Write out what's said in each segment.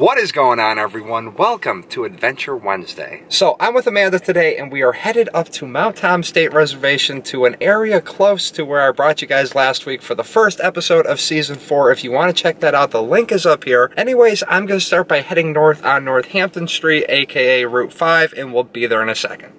What is going on everyone? Welcome to Adventure Wednesday. So I'm with Amanda today and we are headed up to Mount Tom State Reservation to an area close to where I brought you guys last week for the first episode of season 4. If you want to check that out, the link is up here. Anyways, I'm going to start by heading north on Northampton Street, aka Route 5, and we'll be there in a second.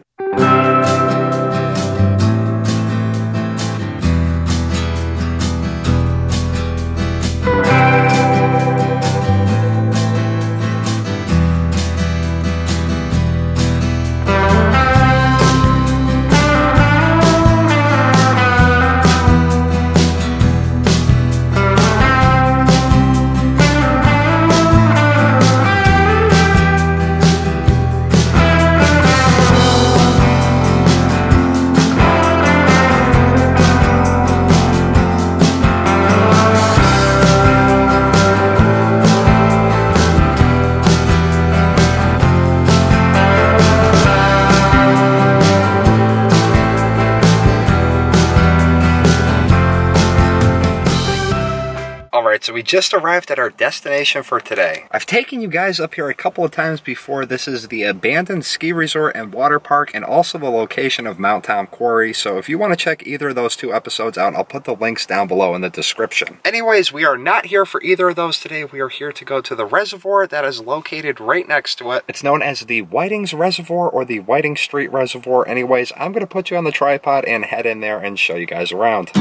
So we just arrived at our destination for today. I've taken you guys up here a couple of times before. This is the abandoned ski resort and water park and also the location of Mount Tom Quarry. So if you want to check either of those two episodes out, I'll put the links down below in the description. Anyways, we are not here for either of those today. We are here to go to the reservoir that is located right next to it. It's known as the Whitings Reservoir or the Whiting Street Reservoir. Anyways, I'm going to put you on the tripod and head in there and show you guys around.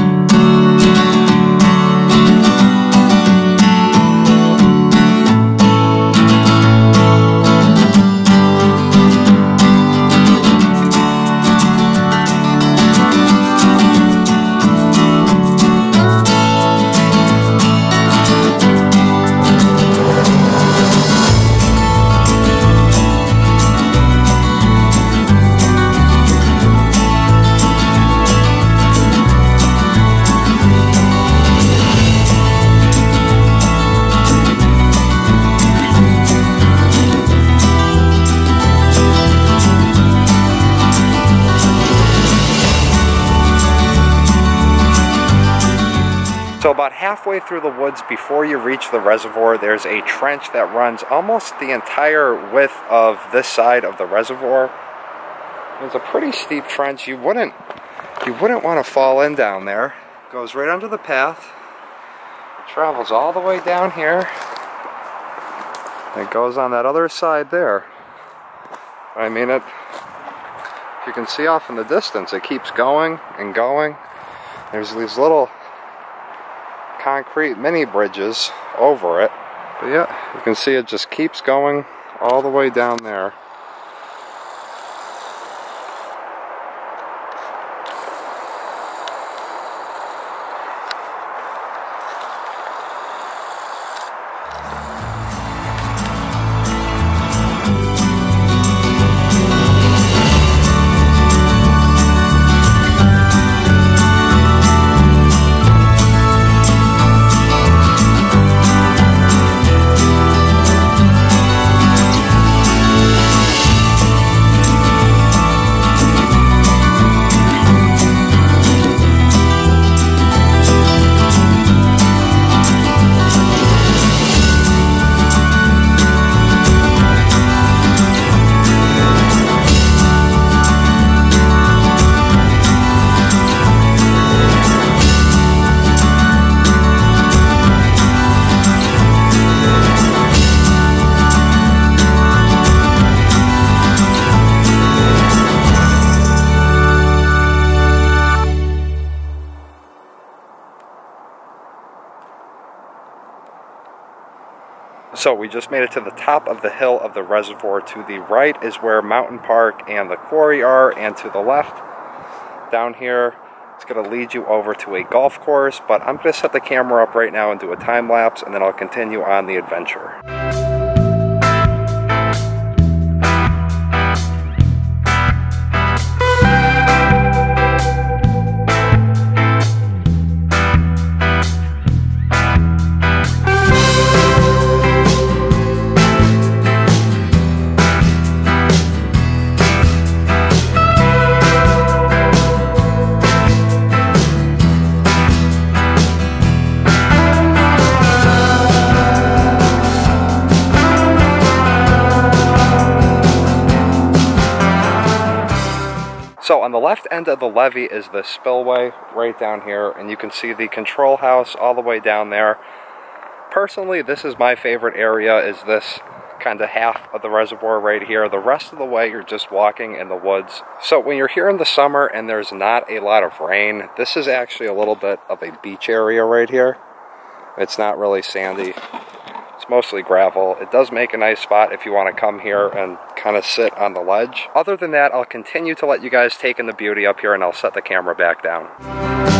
So about halfway through the woods before you reach the reservoir, there's a trench that runs almost the entire width of this side of the reservoir. It's a pretty steep trench. You wouldn't you wouldn't want to fall in down there. It goes right under the path. It travels all the way down here. It goes on that other side there. I mean it you can see off in the distance, it keeps going and going. There's these little concrete mini bridges over it. But yeah, you can see it just keeps going all the way down there. So we just made it to the top of the hill of the reservoir. To the right is where Mountain Park and the quarry are, and to the left, down here, it's going to lead you over to a golf course. But I'm going to set the camera up right now and do a time lapse, and then I'll continue on the adventure. So on the left end of the levee is the spillway right down here, and you can see the control house all the way down there. Personally, this is my favorite area, is this kind of half of the reservoir right here. The rest of the way you're just walking in the woods. So when you're here in the summer and there's not a lot of rain, this is actually a little bit of a beach area right here. It's not really sandy. It's mostly gravel. It does make a nice spot if you want to come here and kind of sit on the ledge. Other than that, I'll continue to let you guys take in the beauty up here and I'll set the camera back down.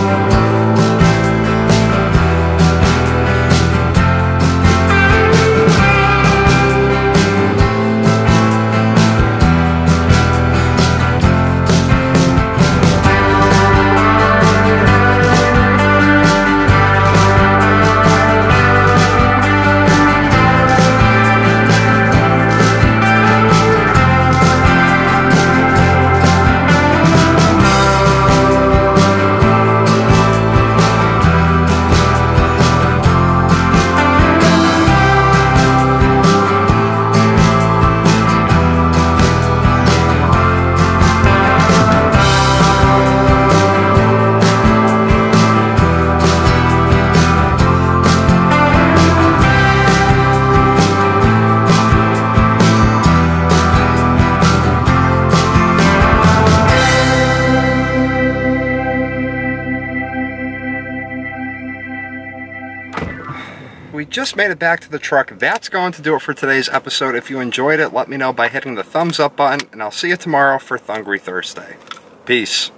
We just made it back to the truck. That's going to do it for today's episode. If you enjoyed it, let me know by hitting the thumbs up button, and I'll see you tomorrow for Thungry Thursday. Peace.